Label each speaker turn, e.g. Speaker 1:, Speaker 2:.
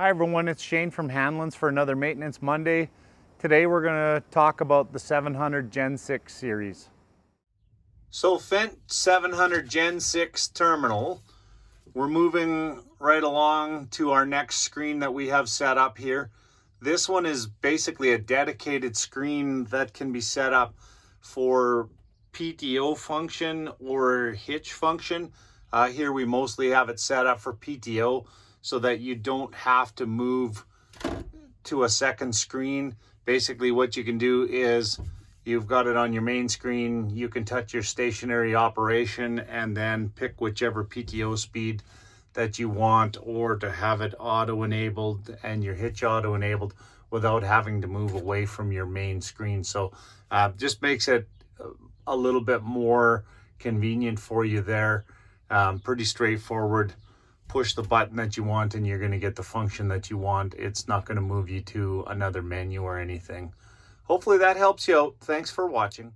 Speaker 1: Hi everyone, it's Shane from Hanlon's for another Maintenance Monday. Today we're going to talk about the 700 Gen 6 series.
Speaker 2: So Fendt 700 Gen 6 terminal. We're moving right along to our next screen that we have set up here. This one is basically a dedicated screen that can be set up for PTO function or hitch function. Uh, here we mostly have it set up for PTO so that you don't have to move to a second screen. Basically what you can do is you've got it on your main screen, you can touch your stationary operation and then pick whichever PTO speed that you want or to have it auto enabled and your hitch auto enabled without having to move away from your main screen. So uh, just makes it a little bit more convenient for you there. Um, pretty straightforward push the button that you want and you're going to get the function that you want. It's not going to move you to another menu or anything. Hopefully that helps you out. Thanks for watching.